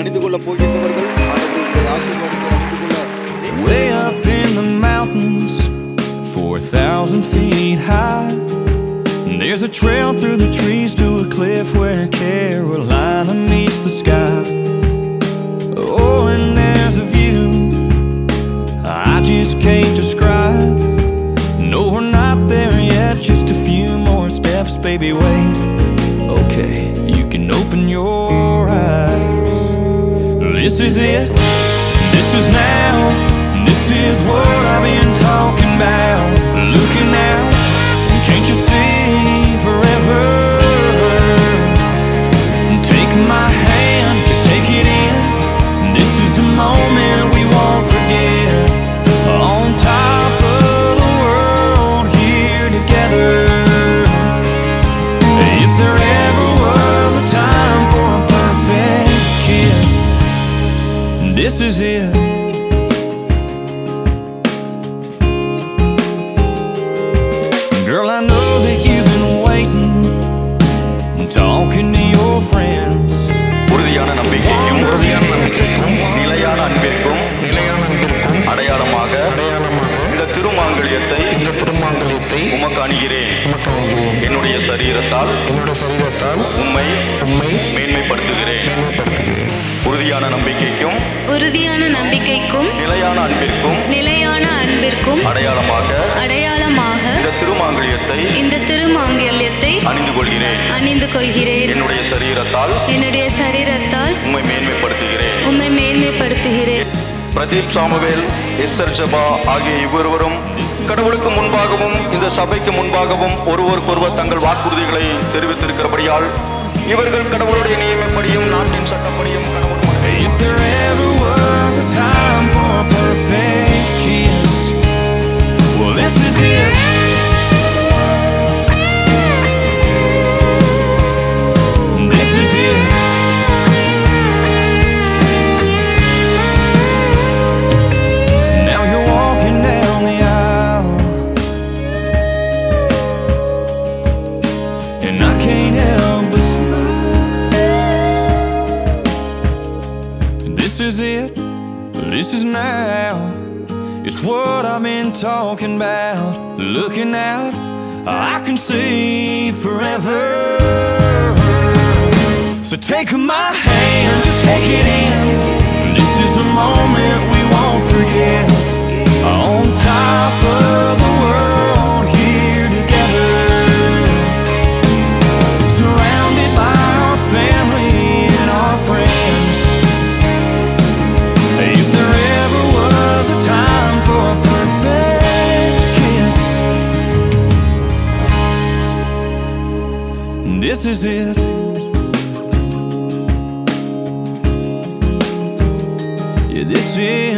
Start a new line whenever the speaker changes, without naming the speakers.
அணிந்து கொள்ளப் போகின்றவர்கள் ஆண்டவருடைய ஆசீர்வாதத்தை அணிந்து கொள்ள நீங்கள்
Way up in the mountains, 4,000 feet high. There's a trail through the trees to a cliff where Carolina meets the sky. Oh, and there's a view I just can't describe. No, we're not there yet, just a few more steps, baby. Wait, okay, you can open your eyes. This is it, this is now, this is it. Girl, I know that you've been waiting, talking to your friends.
உறுதியான நம்பிக்கைக்கும்
உறுதியான நம்பிக்கைக்கும்
நிலையான அன்பிற்கும்
நிலையான அன்பிற்கும்
அடையாளமாக
அடையாளமாக
இந்த திருமாங்கல்யத்தை
இந்த திருமாங்கல்யத்தை
உமக்கு அணிகிறேன்.
உமக்கு
என்னுடைய சரீரத்தால்
என்னுடைய சரீரத்தால்
உம்மை
உம்மை
மேன்மைப்படுத்துகிறேன்.
மேன்மைப்படுத்துகிறேன்.
உறுதியான நம்பிக்கைக்கும்
உறுதியான நம்பிக்கைக்கும்
நிலையான அன்பிற்கும்
நிலையான அன்பிற்கும்
அடையாளமாக
அடையாளமாக
இந்த திருமாங்கல்யத்தை
இந்த திருமாங்கல்யத்தை
அணிந்து கொள்கிறேன்.
அணிந்து கொள்கிறேன்.
என்னுடைய சரீரத்தால்
என்னுடைய சரீரத்தால்
உம்மை மேன்மைப்படுத்துகிறேன்.
உம்மை மேன்மைப்படுத்துகிறேன்.
பிரதீப் சாமுவேல் எஸ்தர் ஜபா ஆகிய இவ்விருவரும் கடவுளுக்கு முன்பாகவும் இந்த சபைக்கு முன்பாகவும் ஒருவருக்கொருவர் தங்கள் வாக்குறுதிகளை தெரிவித்திருக்கிறபடியால் இவர்கள் கடவுளுடைய நியமப்படியும்
now. It's what I've been talking about. Looking out, I can see forever. So take my hand, just take it in. This is a moment we won't forget. This is it. Yeah, this is